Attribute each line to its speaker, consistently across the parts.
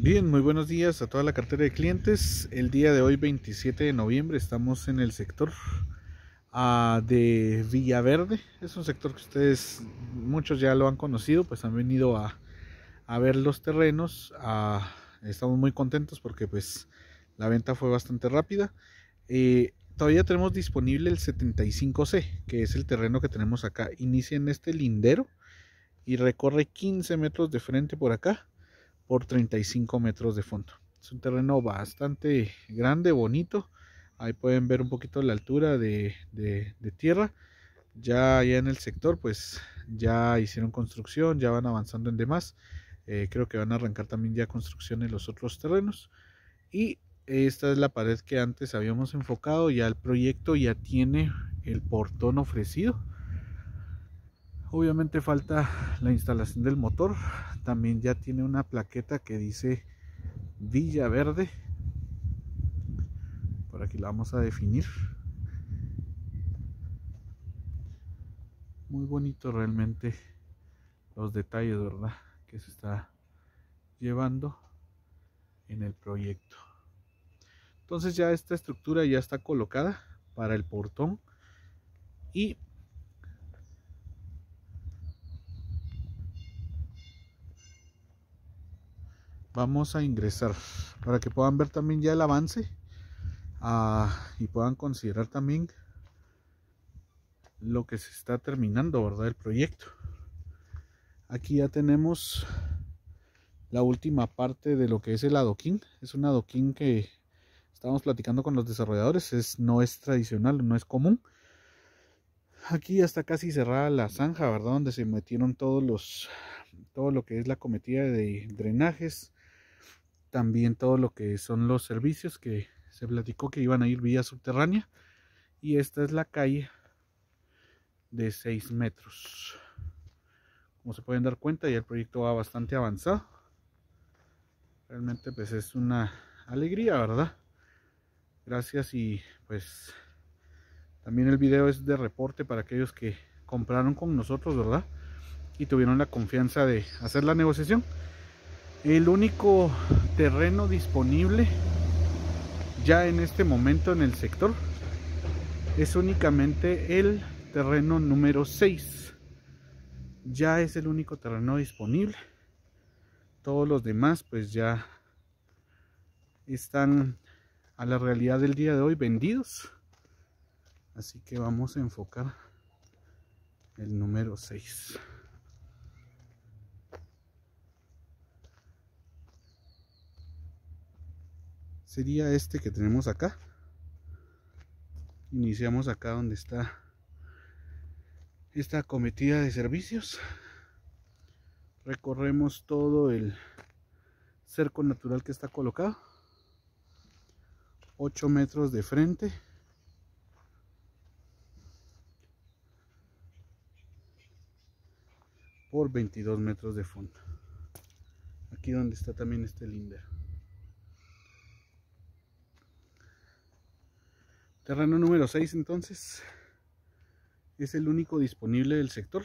Speaker 1: Bien, muy buenos días a toda la cartera de clientes. El día de hoy, 27 de noviembre, estamos en el sector uh, de Villaverde. Es un sector que ustedes, muchos ya lo han conocido, pues han venido a, ver los terrenos. Uh, estamos muy contentos porque pues la venta fue bastante rápida. Eh, todavía tenemos disponible el 75C, que es el terreno que tenemos acá. Inicia en este lindero y recorre 15 metros de frente por acá por 35 metros de fondo. Es un terreno bastante grande, bonito. Ahí pueden ver un poquito la altura de, tierra. Ya allá en el sector, pues ya hicieron construcción, ya van avanzando en demás. Eh, creo que van a arrancar también ya construcción en los otros terrenos. Y esta es la pared que antes habíamos enfocado. Ya el proyecto ya tiene el portón ofrecido. Obviamente falta la instalación del motor. También ya tiene una plaqueta que dice Villa Verde. Por aquí la vamos a definir. Muy bonito realmente los detalles, ¿verdad? Que se está llevando en el proyecto. Entonces ya esta estructura ya está colocada para el portón y vamos a ingresar para que puedan ver también ya el avance ah, y puedan considerar también lo que se está terminando verdad el proyecto. Aquí ya tenemos la última parte de lo que es el adoquín. Es un adoquín que estamos platicando con los desarrolladores. Es no es tradicional no es común. Aquí ya está casi cerrada la zanja verdad donde se metieron todos los todo lo que es la cometida de drenajes también todo lo que son los servicios que se platicó que iban a ir vía subterránea y esta es la calle de 6 metros. Como se pueden dar cuenta ya el proyecto va bastante avanzado. Realmente pues es una alegría verdad gracias y pues también el video es de reporte para aquellos que compraron con nosotros verdad y tuvieron la confianza de hacer la negociación el único terreno disponible ya en este momento en el sector es únicamente el terreno número 6 ya es el único terreno disponible. Todos los demás pues ya están a la realidad del día de hoy vendidos. Así que vamos a enfocar el número 6 sería este que tenemos acá. Iniciamos acá donde está esta cometida de servicios. Recorremos todo el cerco natural que está colocado. 8 metros de frente. Por 22 metros de fondo. Aquí donde está también este linder Terreno número 6 entonces es el único disponible del sector.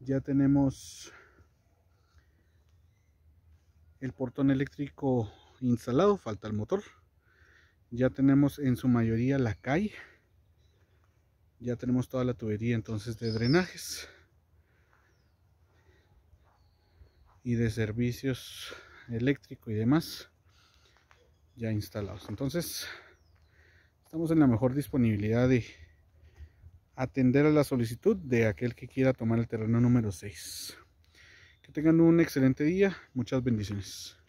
Speaker 1: Ya tenemos el portón eléctrico instalado, falta el motor. Ya tenemos en su mayoría la calle. Ya tenemos toda la tubería entonces de drenajes y de servicios eléctrico y demás ya instalados. Entonces Estamos en la mejor disponibilidad de atender a la solicitud de aquel que quiera tomar el terreno número 6. Que tengan un excelente día. Muchas bendiciones.